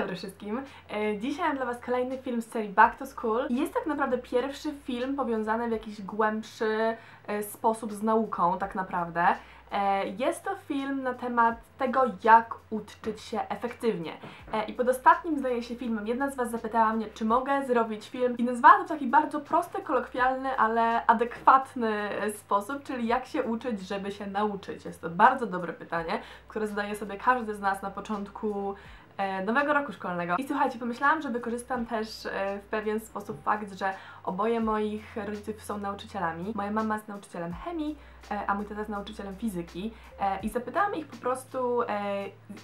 dobry wszystkim. E, Dzisiaj mam dla Was kolejny film z serii Back to School. Jest tak naprawdę pierwszy film powiązany w jakiś głębszy e, sposób z nauką, tak naprawdę. E, Jest to film na temat tego, jak uczyć się efektywnie. I pod ostatnim, zdaje się, filmem jedna z Was zapytała mnie, czy mogę zrobić film i nazwała to w taki bardzo prosty, kolokwialny, ale adekwatny sposób, czyli jak się uczyć, żeby się nauczyć. Jest to bardzo dobre pytanie, które zadaje sobie każdy z nas na początku nowego roku szkolnego. I słuchajcie, pomyślałam, że wykorzystam też e, w pewien sposób fakt, że oboje moich rodziców są nauczycielami. Moja mama jest nauczycielem chemii, e, a mój tata jest nauczycielem fizyki. E, I zapytałam ich po prostu e,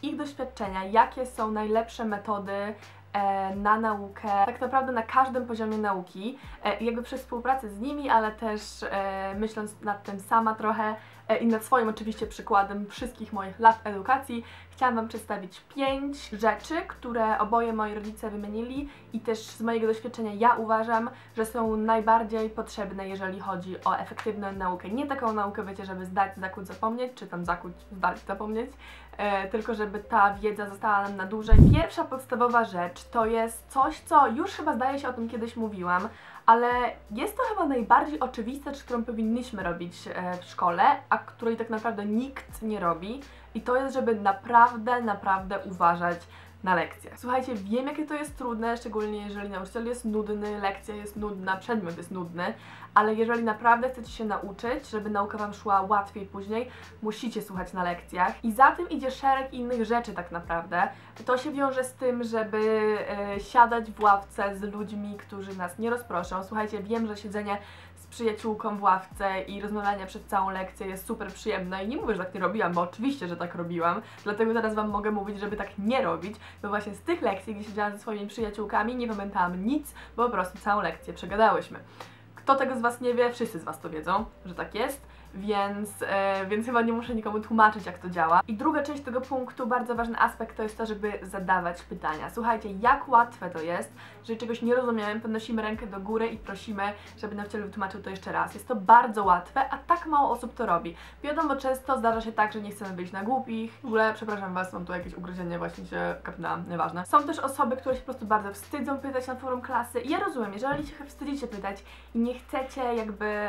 ich doświadczenia, jakie są najlepsze metody e, na naukę, tak naprawdę na każdym poziomie nauki, e, jakby przez współpracę z nimi, ale też e, myśląc nad tym sama trochę e, i nad swoim oczywiście przykładem wszystkich moich lat edukacji, chciałam Wam przedstawić pięć rzeczy, które oboje moi rodzice wymienili i też z mojego doświadczenia ja uważam, że są najbardziej potrzebne, jeżeli chodzi o efektywną naukę. Nie taką naukę, wiecie, żeby zdać, zakuć, zapomnieć, czy tam zakuć, zdać, zapomnieć, e, tylko żeby ta wiedza została nam na dłużej. Pierwsza podstawowa rzecz to jest coś, co już chyba zdaje się o tym kiedyś mówiłam, ale jest to chyba najbardziej oczywista rzecz, którą powinniśmy robić e, w szkole, a której tak naprawdę nikt nie robi. I to jest, żeby naprawdę, naprawdę uważać na lekcje. Słuchajcie, wiem jakie to jest trudne, szczególnie jeżeli nauczyciel jest nudny, lekcja jest nudna, przedmiot jest nudny, ale jeżeli naprawdę chcecie się nauczyć, żeby nauka Wam szła łatwiej później, musicie słuchać na lekcjach. I za tym idzie szereg innych rzeczy tak naprawdę. To się wiąże z tym, żeby e, siadać w ławce z ludźmi, którzy nas nie rozproszą. Słuchajcie, wiem, że siedzenie z przyjaciółką w ławce i rozmawianie przez całą lekcję jest super przyjemne. I nie mówię, że tak nie robiłam, bo oczywiście, że tak robiłam, dlatego teraz Wam mogę mówić, żeby tak nie robić, bo właśnie z tych lekcji, gdzie siedziałam ze swoimi przyjaciółkami, nie pamiętałam nic, bo po prostu całą lekcję przegadałyśmy. Kto tego z Was nie wie, wszyscy z Was to wiedzą, że tak jest, więc, e, więc chyba nie muszę nikomu tłumaczyć, jak to działa. I druga część tego punktu, bardzo ważny aspekt, to jest to, żeby zadawać pytania. Słuchajcie, jak łatwe to jest, jeżeli czegoś nie rozumiemy, podnosimy rękę do góry i prosimy, żeby nauczyciel wytłumaczył to jeszcze raz. Jest to bardzo łatwe, a tak mało osób to robi. Wiadomo, często zdarza się tak, że nie chcemy być na głupich. W ogóle, przepraszam Was, mam tu jakieś ugryzienie, właśnie się kapnęłam, nieważne. Są też osoby, które się po prostu bardzo wstydzą pytać na forum klasy. I ja rozumiem, jeżeli się wstydzicie pytać i nie chcecie jakby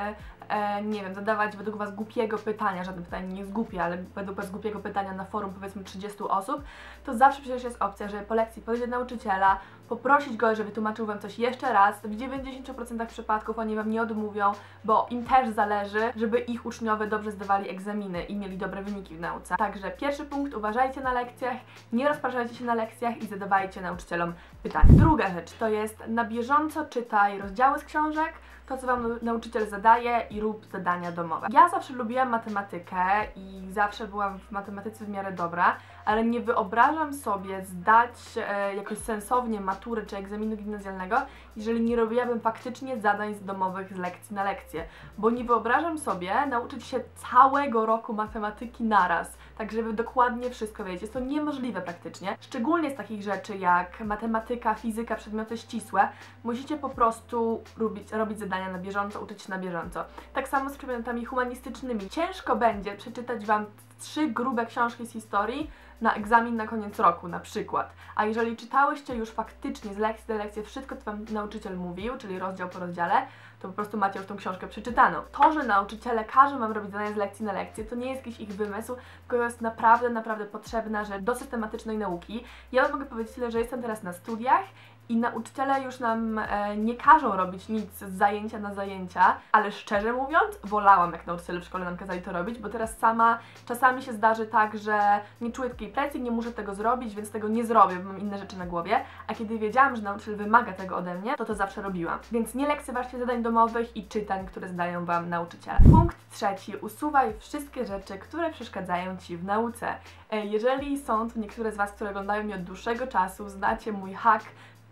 e, nie wiem, zadawać według Was głupiego pytania, żadne pytanie nie jest głupie, ale według Was głupiego pytania na forum powiedzmy 30 osób, to zawsze przecież jest opcja, żeby po lekcji do nauczyciela, poprosić go, żeby tłumaczył Wam coś jeszcze raz. W 90% przypadków oni Wam nie odmówią, bo im też zależy, żeby ich uczniowie dobrze zdawali egzaminy i mieli dobre wyniki w nauce. Także pierwszy punkt, uważajcie na lekcjach, nie rozpraszajcie się na lekcjach i zadawajcie nauczycielom pytania. Druga rzecz to jest na bieżąco czytaj rozdziały z książek, to, co Wam nauczyciel zadaje i rób zadania domowe. Ja zawsze lubiłam matematykę i zawsze byłam w matematyce w miarę dobra, ale nie wyobrażam sobie zdać e, jakoś sensownie matury czy egzaminu gimnazjalnego, jeżeli nie robiłabym faktycznie zadań z domowych z lekcji na lekcję. Bo nie wyobrażam sobie nauczyć się całego roku matematyki naraz, tak żeby dokładnie wszystko wiedzieć. Jest to niemożliwe praktycznie. Szczególnie z takich rzeczy jak matematyka, fizyka, przedmioty ścisłe, musicie po prostu robić, robić zadania na bieżąco, uczyć się na bieżąco. Tak samo z przedmiotami humanistycznymi. Ciężko będzie przeczytać Wam trzy grube książki z historii na egzamin na koniec roku na przykład. A jeżeli czytałyście już faktycznie z lekcji do lekcji wszystko, co Wam nauczyciel mówił, czyli rozdział po rozdziale, to po prostu macie już tą książkę przeczytaną. To, że nauczyciele każą Wam robić zadania z lekcji na lekcję, to nie jest jakiś ich wymysł, tylko jest naprawdę, naprawdę potrzebna rzecz do systematycznej nauki. Ja Wam mogę powiedzieć tyle, że jestem teraz na studiach i nauczyciele już nam e, nie każą robić nic z zajęcia na zajęcia, ale szczerze mówiąc, wolałam jak nauczyciele w szkole nam kazali to robić, bo teraz sama czasami się zdarzy tak, że nie czuję takiej presji, nie muszę tego zrobić, więc tego nie zrobię, bo mam inne rzeczy na głowie, a kiedy wiedziałam, że nauczyciel wymaga tego ode mnie, to to zawsze robiłam. Więc nie lekceważcie zadań domowych i czytań, które zdają Wam nauczyciele. Punkt trzeci. Usuwaj wszystkie rzeczy, które przeszkadzają Ci w nauce. E, Jeżeli są tu niektóre z Was, które oglądają mnie od dłuższego czasu, znacie mój hack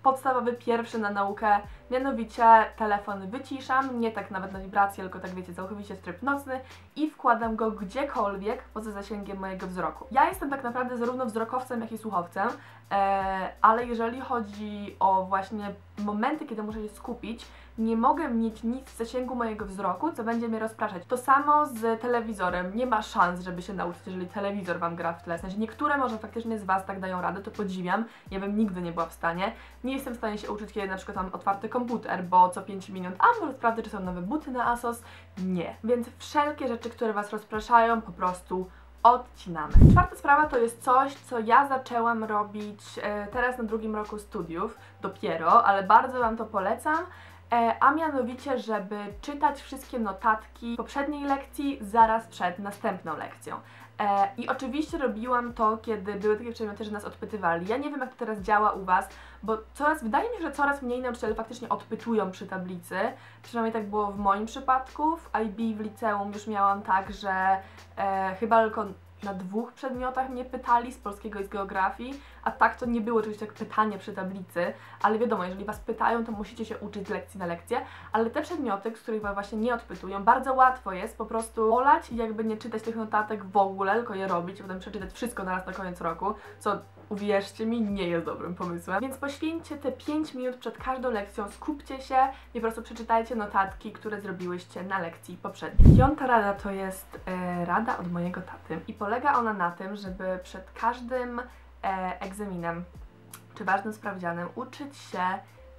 podstawowy, pierwszy na naukę, mianowicie telefon wyciszam, nie tak nawet na wibrację, tylko tak wiecie, całkowicie w tryb nocny i wkładam go gdziekolwiek poza zasięgiem mojego wzroku. Ja jestem tak naprawdę zarówno wzrokowcem, jak i słuchowcem, e, ale jeżeli chodzi o właśnie momenty, kiedy muszę się skupić, nie mogę mieć nic w zasięgu mojego wzroku, co będzie mnie rozpraszać. To samo z telewizorem. Nie ma szans, żeby się nauczyć, jeżeli telewizor Wam gra w tle. W sensie niektóre może faktycznie z Was tak dają radę, to podziwiam. Ja bym nigdy nie była w stanie. Nie jestem w stanie się uczyć, kiedy na przykład mam otwarty komputer, bo co 5 minut, a może sprawdzę, czy są nowe buty na ASOS. Nie. Więc wszelkie rzeczy, które Was rozpraszają, po prostu odcinamy. Czwarta sprawa to jest coś, co ja zaczęłam robić e, teraz na drugim roku studiów, dopiero, ale bardzo Wam to polecam. E, a mianowicie, żeby czytać wszystkie notatki poprzedniej lekcji zaraz przed następną lekcją. E, I oczywiście robiłam to, kiedy były takie przedmioty, że nas odpytywali. Ja nie wiem, jak to teraz działa u Was, bo coraz, wydaje mi się, że coraz mniej nauczyciele faktycznie odpytują przy tablicy. Przynajmniej tak było w moim przypadku. W IB w liceum już miałam tak, że e, chyba tylko na dwóch przedmiotach mnie pytali z polskiego i z geografii, a tak to nie było oczywiście jak pytanie przy tablicy, ale wiadomo, jeżeli Was pytają, to musicie się uczyć lekcji na lekcję, ale te przedmioty, z których Was właśnie nie odpytują, bardzo łatwo jest po prostu olać i jakby nie czytać tych notatek w ogóle, tylko je robić, potem przeczytać wszystko naraz na koniec roku, co uwierzcie mi, nie jest dobrym pomysłem. Więc poświęćcie te 5 minut przed każdą lekcją, skupcie się i po prostu przeczytajcie notatki, które zrobiłyście na lekcji poprzedniej. Piąta rada to jest e, rada od mojego taty i polega ona na tym, żeby przed każdym e, egzaminem czy ważnym sprawdzianem uczyć się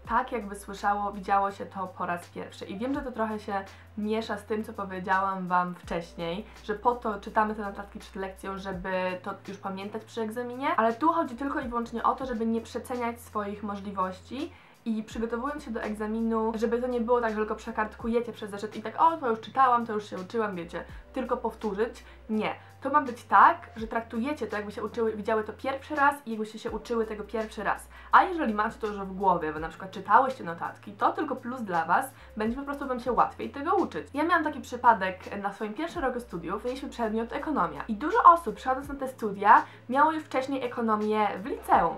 tak, jakby słyszało, widziało się to po raz pierwszy. I wiem, że to trochę się miesza z tym, co powiedziałam Wam wcześniej, że po to czytamy te notatki przed lekcją, żeby to już pamiętać przy egzaminie, ale tu chodzi tylko i wyłącznie o to, żeby nie przeceniać swoich możliwości i przygotowując się do egzaminu, żeby to nie było tak, że tylko przekartkujecie przez zeszyt i tak, o, to już czytałam, to już się uczyłam, wiecie, tylko powtórzyć. Nie. To ma być tak, że traktujecie to, jakby się uczyły, widziały to pierwszy raz i jakbyście się uczyły tego pierwszy raz. A jeżeli macie to już w głowie, bo na przykład czytałyście notatki, to tylko plus dla Was, będzie po prostu Wam się łatwiej tego uczyć. Ja miałam taki przypadek na swoim pierwszym roku studiów, mieliśmy przedmiot ekonomia i dużo osób przychodząc na te studia miało już wcześniej ekonomię w liceum.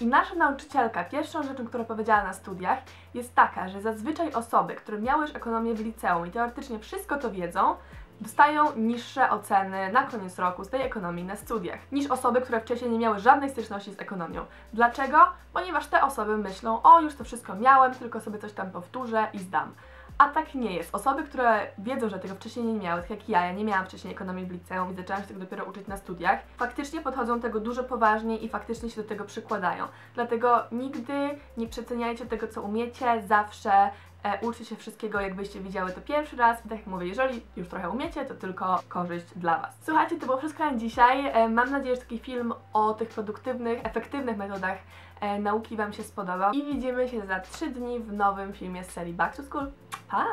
I nasza nauczycielka, pierwszą rzeczą, którą powiedziała na studiach, jest taka, że zazwyczaj osoby, które miały już ekonomię w liceum i teoretycznie wszystko to wiedzą, dostają niższe oceny na koniec roku z tej ekonomii na studiach, niż osoby, które wcześniej nie miały żadnej styczności z ekonomią. Dlaczego? Ponieważ te osoby myślą, o już to wszystko miałem, tylko sobie coś tam powtórzę i zdam. A tak nie jest. Osoby, które wiedzą, że tego wcześniej nie miały, tak jak ja, ja nie miałam wcześniej ekonomii w liceum i zaczęłam się tego dopiero uczyć na studiach, faktycznie podchodzą do tego dużo poważniej i faktycznie się do tego przykładają. Dlatego nigdy nie przeceniajcie tego, co umiecie, zawsze e, się wszystkiego, jakbyście widziały to pierwszy raz. Tak jak mówię, jeżeli już trochę umiecie, to tylko korzyść dla Was. Słuchajcie, to było wszystko na dzisiaj. E, mam nadzieję, że taki film o tych produktywnych, efektywnych metodach e, nauki Wam się spodobał. I widzimy się za 3 dni w nowym filmie z serii Back to School. Pa!